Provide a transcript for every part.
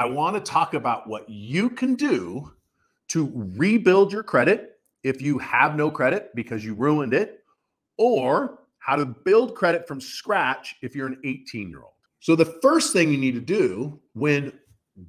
I want to talk about what you can do to rebuild your credit if you have no credit because you ruined it, or how to build credit from scratch if you're an 18 year old. So, the first thing you need to do when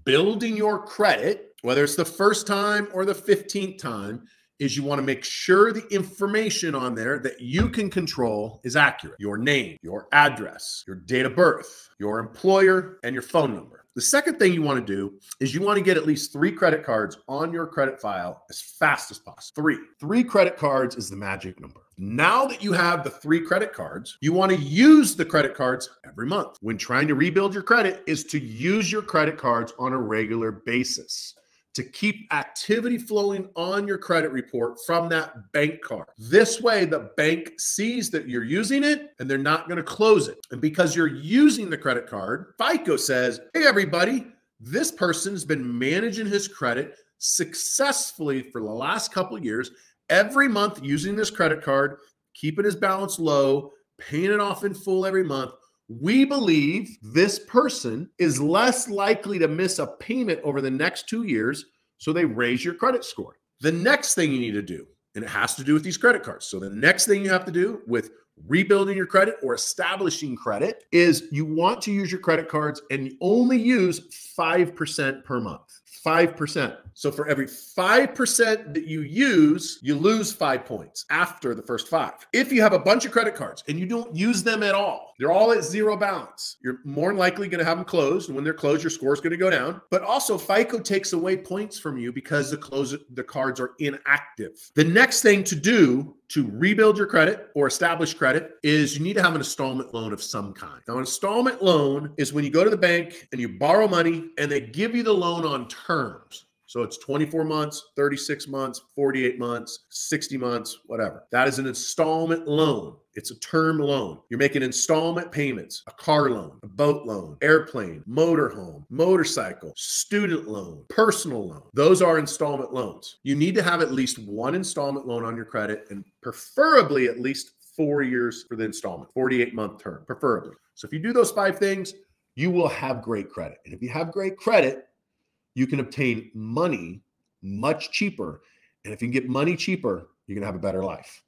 building your credit, whether it's the first time or the 15th time, is you want to make sure the information on there that you can control is accurate. Your name, your address, your date of birth, your employer, and your phone number. The second thing you want to do is you want to get at least three credit cards on your credit file as fast as possible. Three. Three credit cards is the magic number. Now that you have the three credit cards, you want to use the credit cards every month. When trying to rebuild your credit is to use your credit cards on a regular basis to keep activity flowing on your credit report from that bank card. This way, the bank sees that you're using it and they're not going to close it. And because you're using the credit card, FICO says, hey, everybody, this person has been managing his credit successfully for the last couple of years, every month using this credit card, keeping his balance low, paying it off in full every month we believe this person is less likely to miss a payment over the next two years. So they raise your credit score. The next thing you need to do, and it has to do with these credit cards. So the next thing you have to do with rebuilding your credit or establishing credit is you want to use your credit cards and only use 5% per month. 5%. So for every 5% that you use, you lose five points after the first five. If you have a bunch of credit cards and you don't use them at all, they're all at zero balance, you're more likely going to have them closed. And when they're closed, your score is going to go down. But also, FICO takes away points from you because the close the cards are inactive. The next thing to do to rebuild your credit or establish credit is you need to have an installment loan of some kind. Now, an installment loan is when you go to the bank and you borrow money and they give you the loan on terms. So it's 24 months, 36 months, 48 months, 60 months, whatever. That is an installment loan. It's a term loan. You're making installment payments, a car loan, a boat loan, airplane, motorhome, motorcycle, student loan, personal loan. Those are installment loans. You need to have at least one installment loan on your credit and preferably at least four years for the installment, 48 month term, preferably. So if you do those five things, you will have great credit. And if you have great credit, you can obtain money much cheaper. And if you can get money cheaper, you're going to have a better life.